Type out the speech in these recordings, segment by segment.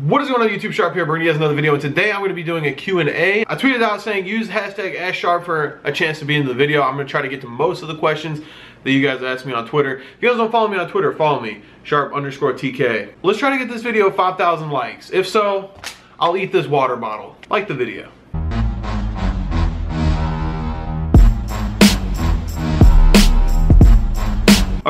What is going on YouTube? Sharp here bringing you guys another video and today I'm going to be doing a Q&A. I tweeted out saying use hashtag AskSharp for a chance to be in the video. I'm going to try to get to most of the questions that you guys asked me on Twitter. If you guys don't follow me on Twitter, follow me, sharp underscore TK. Let's try to get this video 5,000 likes. If so, I'll eat this water bottle. Like the video.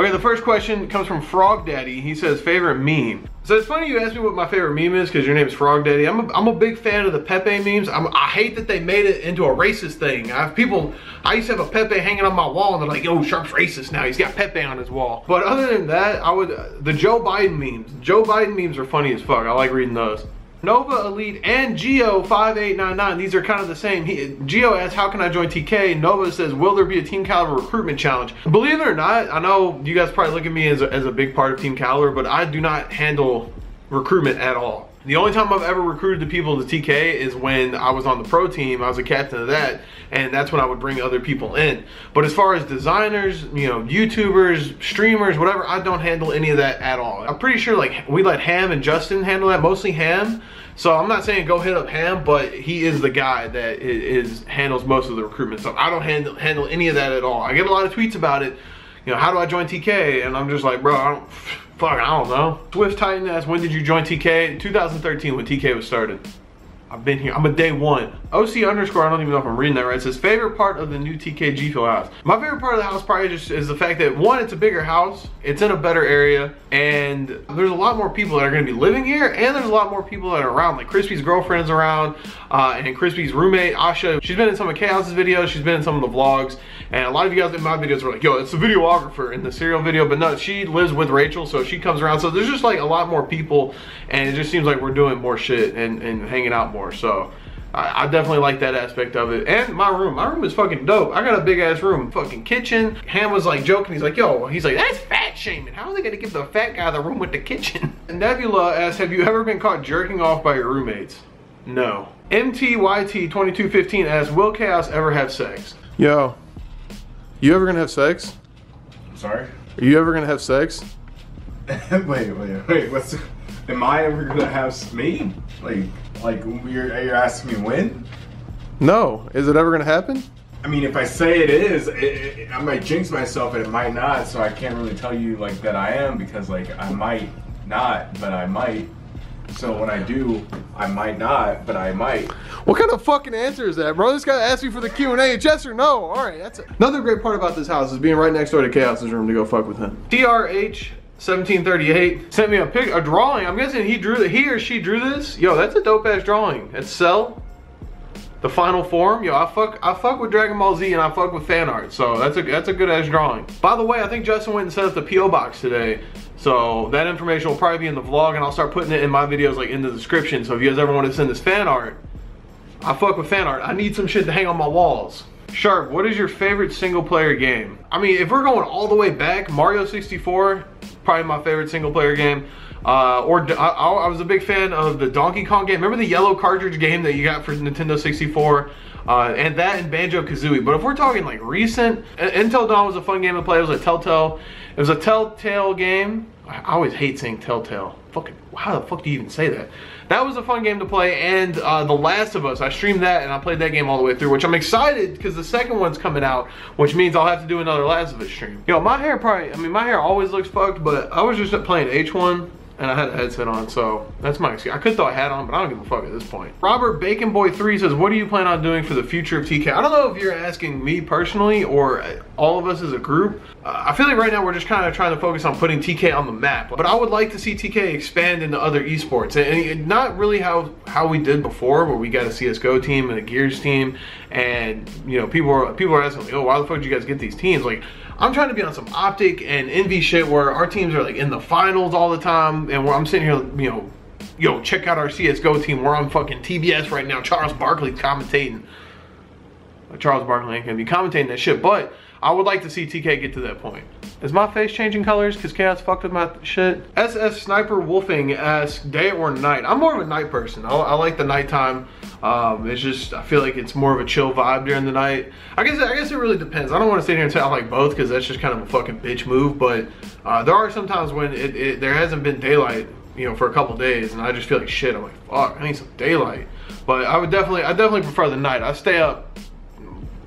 Okay, the first question comes from Frog Daddy. He says, favorite meme. So it's funny you asked me what my favorite meme is because your name is Frog Daddy. I'm a, I'm a big fan of the Pepe memes. I'm, i hate that they made it into a racist thing. I have people, I used to have a Pepe hanging on my wall and they're like, yo, Sharp's racist now. He's got Pepe on his wall. But other than that, I would, the Joe Biden memes. Joe Biden memes are funny as fuck. I like reading those. Nova Elite and Geo5899, these are kind of the same. He, Geo asks, how can I join TK? Nova says, will there be a Team Kaliber recruitment challenge? Believe it or not, I know you guys probably look at me as a, as a big part of Team Kaliber, but I do not handle recruitment at all. The only time I've ever recruited the people to TK is when I was on the pro team. I was a captain of that, and that's when I would bring other people in. But as far as designers, you know, YouTubers, streamers, whatever, I don't handle any of that at all. I'm pretty sure like we let Ham and Justin handle that, mostly Ham. So I'm not saying go hit up Ham, but he is the guy that is, handles most of the recruitment stuff. I don't handle handle any of that at all. I get a lot of tweets about it. You know, how do I join TK? And I'm just like, bro, I don't fuck, I don't know. Swift Titan asks, when did you join TK? 2013 when TK was started. I've been here. I'm a day one. OC underscore, I don't even know if I'm reading that right. Says, favorite part of the new TK GFuel house. My favorite part of the house probably just is the fact that one, it's a bigger house. It's in a better area. And there's a lot more people that are going to be living here. And there's a lot more people that are around. Like Crispy's girlfriend's around. Uh, and Crispy's roommate, Asha. She's been in some of Chaos's videos. She's been in some of the vlogs. And a lot of you guys in my videos were like, yo, it's the videographer in the serial video. But no, she lives with Rachel. So she comes around. So there's just like a lot more people. And it just seems like we're doing more shit and, and hanging out more. So I, I, definitely like that aspect of it. And my room, my room is fucking dope. I got a big ass room, fucking kitchen. Ham was like joking. He's like, yo, he's like, that's fat shaming. How are they gonna give the fat guy the room with the kitchen? And Nebula asks, have you ever been caught jerking off by your roommates? No. MTYT2215 asks, will Chaos ever have sex? Yo, you ever gonna have sex? I'm sorry? Are you ever gonna have sex? wait, wait, wait, what's, am I ever gonna have me? Like, like you're, you're asking me when? No. Is it ever gonna happen? I mean, if I say it is, it, it, I might jinx myself and it might not. So I can't really tell you like that I am because like I might not, but I might. So when I do, I might not, but I might. What kind of fucking answer is that, bro? This guy asked me for the Q and A. Yes or no? All right, that's it. Another great part about this house is being right next door to Chaos's room to go fuck with him. TRH 1738 sent me a pic, a drawing. I'm guessing he drew. He or she drew this. Yo, that's a dope ass drawing. It's Cell, the final form. Yo, I fuck, I fuck with Dragon Ball Z and I fuck with fan art. So that's a that's a good ass drawing. By the way, I think Justin went and set up the PO box today. So that information will probably be in the vlog, and I'll start putting it in my videos, like in the description. So if you guys ever want to send this fan art, I fuck with fan art. I need some shit to hang on my walls. Sharp, what is your favorite single player game? I mean, if we're going all the way back, Mario 64 probably my favorite single player game. Uh, or I, I, was a big fan of the Donkey Kong game. Remember the yellow cartridge game that you got for Nintendo 64? Uh, and that and Banjo-Kazooie. But if we're talking like recent, Until Dawn was a fun game to play. It was a Telltale. It was a Telltale game. I always hate saying Telltale. Fucking, how the fuck do you even say that? That was a fun game to play, and uh, The Last of Us, I streamed that, and I played that game all the way through, which I'm excited, because the second one's coming out, which means I'll have to do another Last of Us stream. Yo, my hair probably, I mean, my hair always looks fucked, but I was just playing H1, and I had a headset on, so that's my excuse. I could throw a hat on, but I don't give a fuck at this point. Robert Bacon Boy 3 says, what do you plan on doing for the future of TK? I don't know if you're asking me personally or all of us as a group. Uh, I feel like right now we're just kind of trying to focus on putting TK on the map, but I would like to see TK expand into other esports, and, and not really how, how we did before, where we got a CSGO team and a Gears team, and you know, people are, people are asking, like, oh, why the fuck did you guys get these teams? Like, I'm trying to be on some optic and envy shit where our teams are like in the finals all the time and where I'm sitting here, you know, yo, check out our CSGO team. We're on fucking TBS right now. Charles Barkley commentating. Charles Barkley ain't gonna be commentating that shit, but I would like to see TK get to that point. Is my face changing colors because Chaos fucked with my shit? SS Sniper Wolfing asks, day or night? I'm more of a night person. I, I like the nighttime. Um, it's just, I feel like it's more of a chill vibe during the night. I guess I guess it really depends. I don't want to sit here and say I like both because that's just kind of a fucking bitch move. But uh, there are some times when it, it, there hasn't been daylight you know, for a couple days, and I just feel like shit. I'm like, fuck, I need some daylight. But I would definitely, I definitely prefer the night. I stay up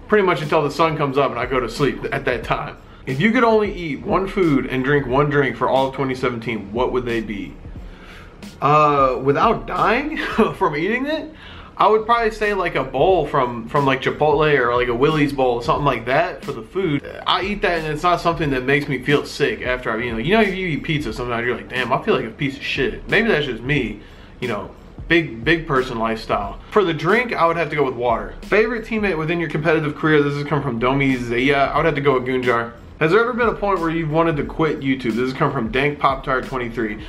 pretty much until the sun comes up, and I go to sleep at that time. If you could only eat one food and drink one drink for all of 2017, what would they be? Uh, without dying from eating it, I would probably say like a bowl from from like Chipotle or like a Willie's bowl, something like that for the food. I eat that and it's not something that makes me feel sick after I, you know, you know, if you eat pizza, sometimes you're like, damn, I feel like a piece of shit. Maybe that's just me, you know, big big person lifestyle. For the drink, I would have to go with water. Favorite teammate within your competitive career? This has come from Domi Zaya. I would have to go with Goonjar. Has there ever been a point where you've wanted to quit YouTube? This has come from Dank Pop Tart 23.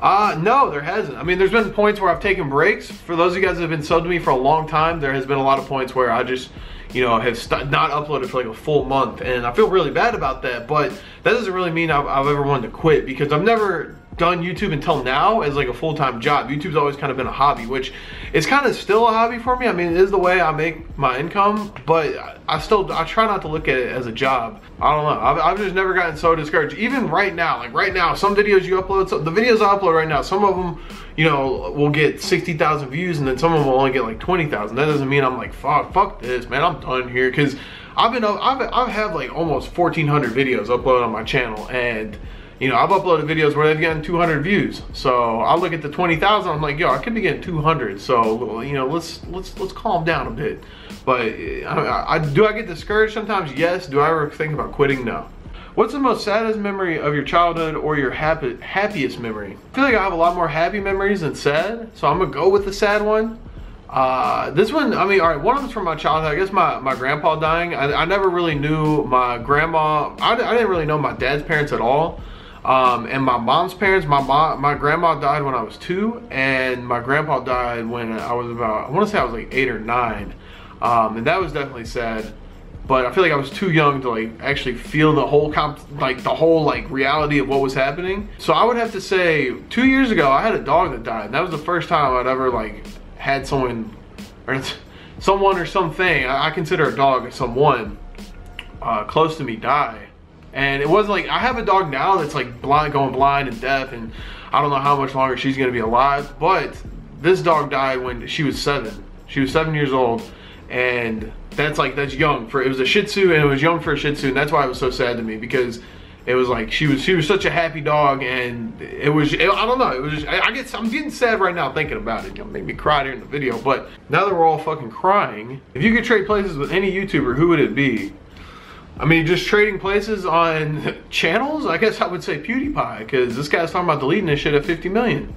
Uh, no, there hasn't. I mean, there's been points where I've taken breaks. For those of you guys that have been subbed to me for a long time, there has been a lot of points where I just, you know, have not uploaded for like a full month. And I feel really bad about that, but that doesn't really mean I've, I've ever wanted to quit because I've never done YouTube until now as like a full-time job. YouTube's always kind of been a hobby, which is kind of still a hobby for me. I mean, it is the way I make my income, but I still, I try not to look at it as a job. I don't know. I've, I've just never gotten so discouraged. Even right now, like right now, some videos you upload, so the videos I upload right now, some of them, you know, will get 60,000 views and then some of them will only get like 20,000. That doesn't mean I'm like, fuck, fuck this, man. I'm done here. Cause I've been, I've, I've have like almost 1400 videos uploaded on my channel and you know, I've uploaded videos where they've gotten 200 views. So I look at the 20,000, I'm like, yo, I could be getting 200. So, you know, let's let's let's calm down a bit. But I, I, do I get discouraged sometimes? Yes. Do I ever think about quitting? No. What's the most saddest memory of your childhood or your happy, happiest memory? I feel like I have a lot more happy memories than sad, so I'm gonna go with the sad one. Uh, this one, I mean, all right, one of them's from my childhood. I guess my, my grandpa dying. I, I never really knew my grandma. I, I didn't really know my dad's parents at all. Um, and my mom's parents, my mom, my grandma died when I was two, and my grandpa died when I was about, I want to say I was like eight or nine. Um, and that was definitely sad. But I feel like I was too young to like actually feel the whole comp, like the whole like reality of what was happening. So I would have to say, two years ago, I had a dog that died. And that was the first time I'd ever like had someone, or someone or something. I, I consider a dog someone uh, close to me die. And it wasn't like, I have a dog now that's like blind, going blind and deaf and I don't know how much longer she's gonna be alive, but this dog died when she was seven. She was seven years old and that's like, that's young for, it was a Shih Tzu and it was young for a Shih Tzu and that's why it was so sad to me because it was like she was she was such a happy dog and it was it, I don't know it was just, I, I, get I'm getting sad right now thinking about it know make me cry during the video but now that we're all fucking crying if you could trade places with any YouTuber who would it be I mean, just trading places on channels? I guess I would say PewDiePie, because this guy's talking about deleting this shit at 50 million.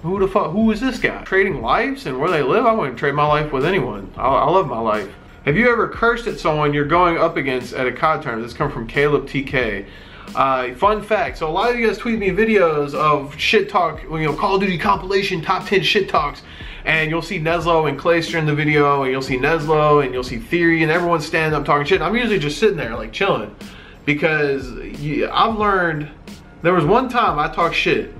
Who the fuck, who is this guy? Trading lives and where they live? I wouldn't trade my life with anyone. I, I love my life. Have you ever cursed at someone you're going up against at a COD tournament? This comes from Caleb TK. Uh, fun fact, so a lot of you guys tweet me videos of shit talk, you know, Call of Duty compilation, top 10 shit talks, and you'll see Neslo and Clayster in the video, and you'll see Neslo, and you'll see Theory, and everyone's standing up talking shit. I'm usually just sitting there, like, chilling, because I've learned, there was one time I talked shit.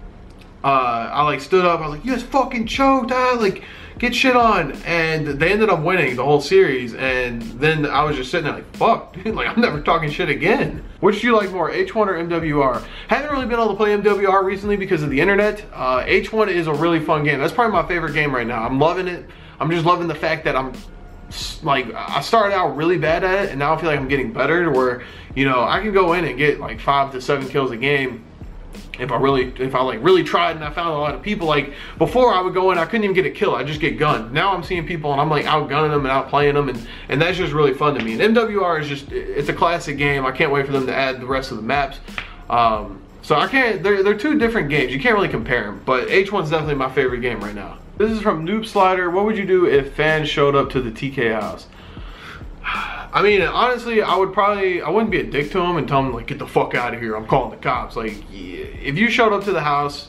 Uh, I, like, stood up, I was like, you guys fucking choked, I, like, get shit on. And they ended up winning the whole series. And then I was just sitting there like, fuck, dude, like I'm never talking shit again. Which do you like more, H1 or MWR? Haven't really been able to play MWR recently because of the internet. Uh, H1 is a really fun game. That's probably my favorite game right now. I'm loving it. I'm just loving the fact that I'm like I started out really bad at it and now I feel like I'm getting better to where you know I can go in and get like five to seven kills a game if I really, if I like really tried and I found a lot of people, like before I would go in, I couldn't even get a kill. I just get gunned. Now I'm seeing people and I'm like outgunning them and outplaying them and, and that's just really fun to me. And MWR is just, it's a classic game. I can't wait for them to add the rest of the maps. Um, so I can't, they're, they're two different games. You can't really compare them, but H1's definitely my favorite game right now. This is from Noob Slider. What would you do if fans showed up to the TK house? I mean, honestly, I would probably, I wouldn't be a dick to him and tell him, like, get the fuck out of here. I'm calling the cops. Like, if you showed up to the house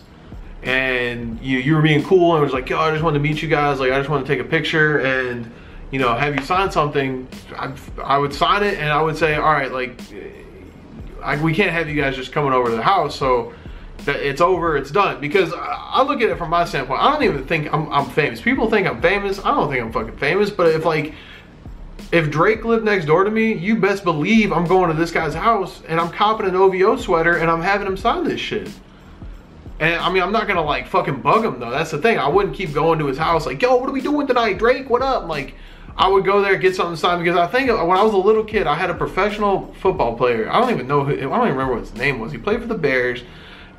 and you, you were being cool and was like, yo, I just wanted to meet you guys. Like, I just want to take a picture and, you know, have you sign something, I, I would sign it and I would say, all right, like, I, we can't have you guys just coming over to the house. So, that it's over, it's done. Because I look at it from my standpoint, I don't even think I'm, I'm famous. People think I'm famous. I don't think I'm fucking famous. But if like, if Drake lived next door to me, you best believe I'm going to this guy's house and I'm copping an OVO sweater and I'm having him sign this shit. And I mean, I'm not gonna like fucking bug him though. That's the thing. I wouldn't keep going to his house like, yo, what are we doing tonight? Drake, what up? Like, I would go there, get something signed because I think when I was a little kid, I had a professional football player. I don't even know who, I don't even remember what his name was. He played for the Bears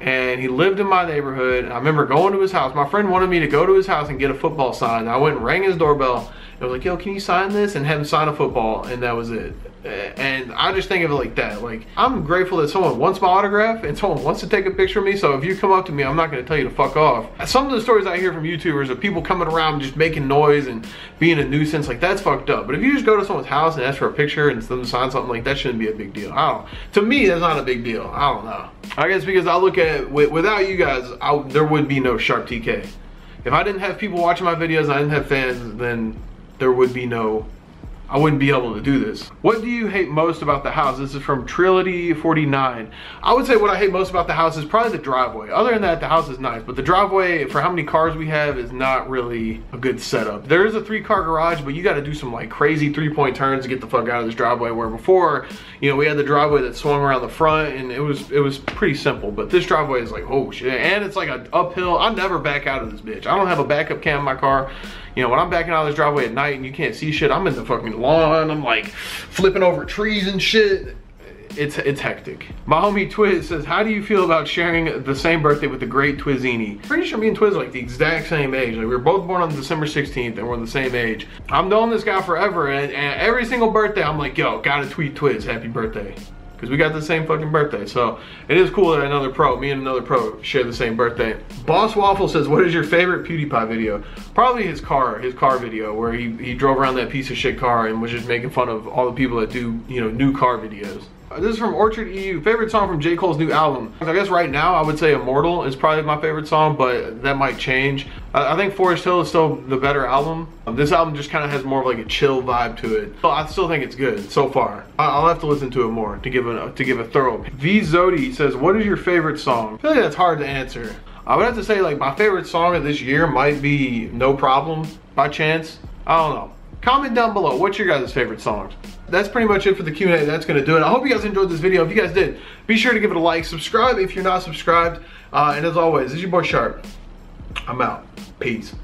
and he lived in my neighborhood. I remember going to his house. My friend wanted me to go to his house and get a football signed. I went and rang his doorbell and was like, yo, can you sign this? And have him sign a football. And that was it. And I just think of it like that. Like, I'm grateful that someone wants my autograph and someone wants to take a picture of me. So if you come up to me, I'm not going to tell you to fuck off. Some of the stories I hear from YouTubers of people coming around just making noise and being a nuisance, like that's fucked up. But if you just go to someone's house and ask for a picture and them sign something, like that shouldn't be a big deal. I don't. To me, that's not a big deal. I don't know. I guess because I look at without you guys, I, there would be no Sharp TK. If I didn't have people watching my videos, I didn't have fans, then there would be no I wouldn't be able to do this. What do you hate most about the house? This is from Trility49. I would say what I hate most about the house is probably the driveway. Other than that, the house is nice, but the driveway, for how many cars we have, is not really a good setup. There is a three car garage, but you gotta do some like crazy three point turns to get the fuck out of this driveway, where before, you know, we had the driveway that swung around the front and it was it was pretty simple, but this driveway is like, oh shit. And it's like an uphill. I never back out of this bitch. I don't have a backup cam in my car. You know, when I'm backing out of this driveway at night and you can't see shit, I'm in the fucking lawn. I'm like flipping over trees and shit. It's it's hectic. My homie Twiz says, how do you feel about sharing the same birthday with the great Twizzini? Pretty sure me and Twiz are like the exact same age. Like we were both born on December 16th and we're the same age. I'm knowing this guy forever and, and every single birthday I'm like, yo, gotta tweet Twiz, happy birthday because we got the same fucking birthday. So it is cool that another pro, me and another pro, share the same birthday. Boss Waffle says, what is your favorite PewDiePie video? Probably his car, his car video where he, he drove around that piece of shit car and was just making fun of all the people that do, you know, new car videos. This is from Orchard EU. Favorite song from J. Cole's new album. I guess right now I would say Immortal is probably my favorite song, but that might change. I think Forest Hill is still the better album. Um, this album just kind of has more of like a chill vibe to it. But I still think it's good so far. I'll have to listen to it more to give a to give a thorough. V Zodi says, "What is your favorite song?" I feel like that's hard to answer. I would have to say like my favorite song of this year might be No Problem by Chance. I don't know. Comment down below, what's your guys' favorite songs? That's pretty much it for the Q&A. That's going to do it. I hope you guys enjoyed this video. If you guys did, be sure to give it a like. Subscribe if you're not subscribed. Uh, and as always, this is your boy Sharp. I'm out. Peace.